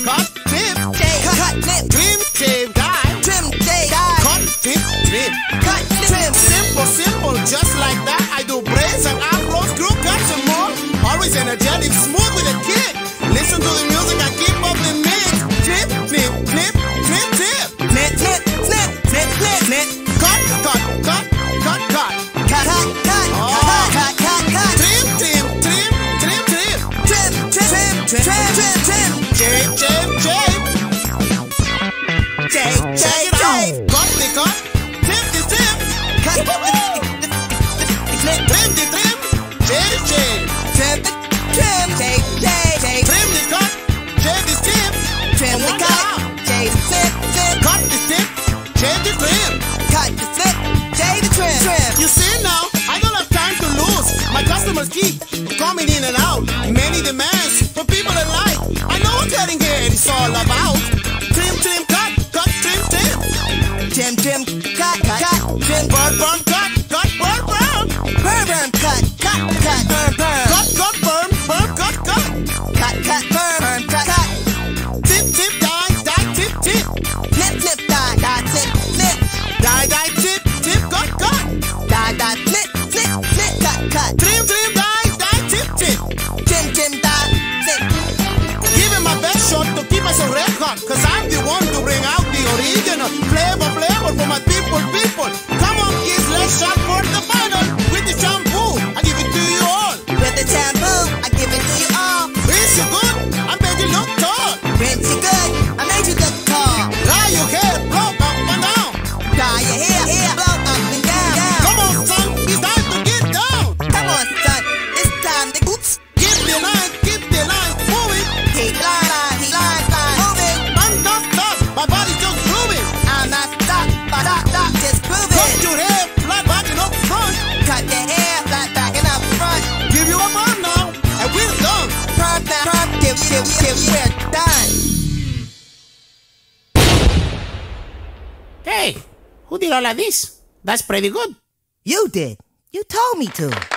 Cut 15. Cut 15. Trim, trim, dye. Trim, dye. Cut 15. Cut trim, simple, simple. geek. Coming in and out, many demands for people alike. I know what cutting hair all about. Trim, trim, cut, cut, trim, trim. Trim, trim, cut, cut, cut. Trim, burn, burn, cut, cut, burn, burn. Burn, burn, cut, cut, cut, burn, burn. Cut, cut, burn, burn, cut, cut. Cut, cut, burn, burn, cut, cut. Tip, tip, dye, dye, tip, tip. Flip, flip, dye, dye, tip, flip. Dye, dye, tip, tip, cut, cut. Dye, dye, flip, flip, flip, cut, cut. Trim, trim, dye now. Hey, who did all of this? That's pretty good. You did. You told me to.